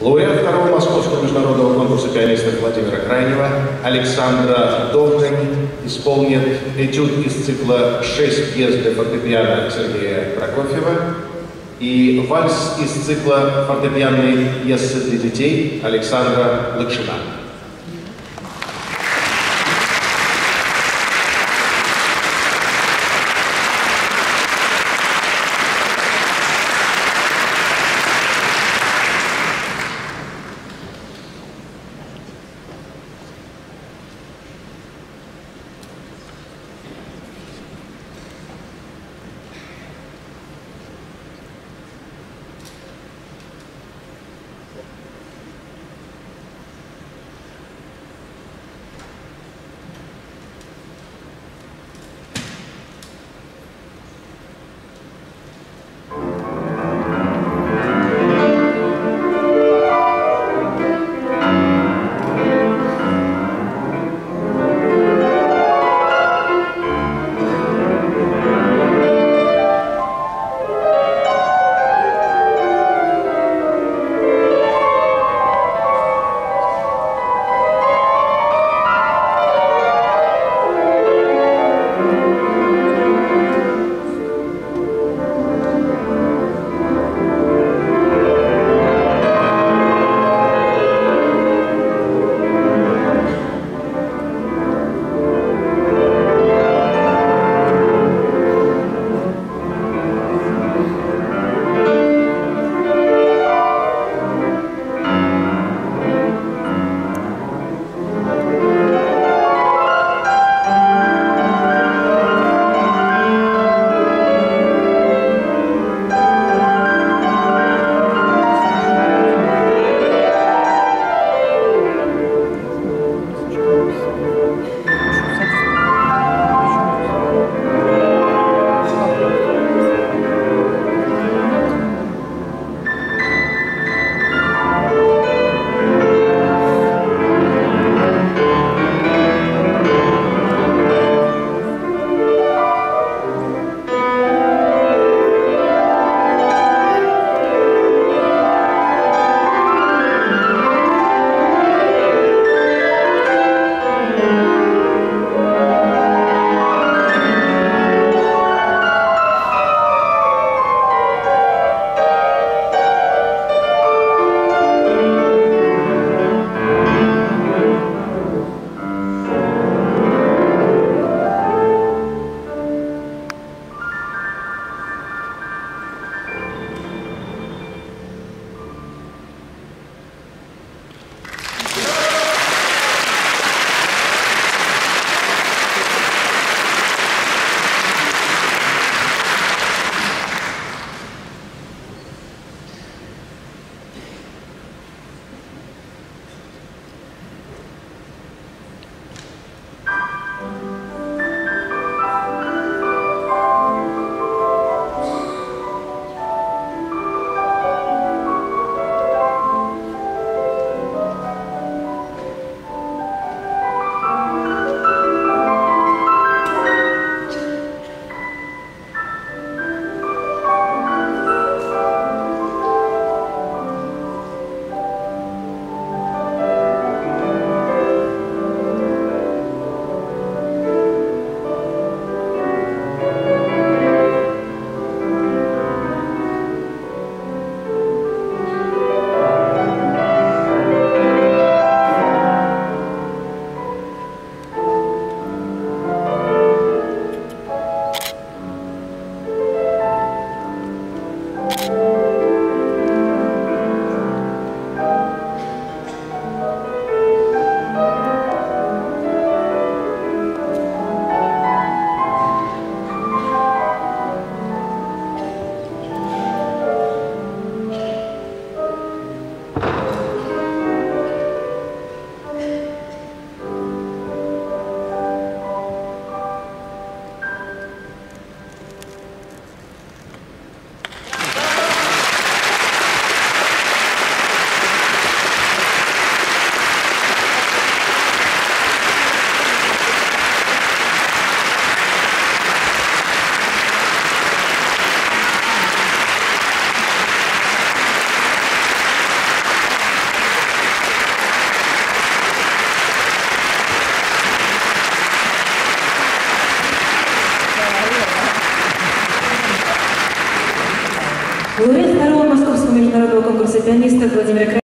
Лауреат второго Московского международного конкурса пианистов Владимира Крайнева Александра Довгань исполнит этюд из цикла «Шесть пьес для фортепиано» Сергея Прокофьева и вальс из цикла «Фортепианные пьесы для детей» Александра Лакшина. Международного конкурса пианистов Владимир Край-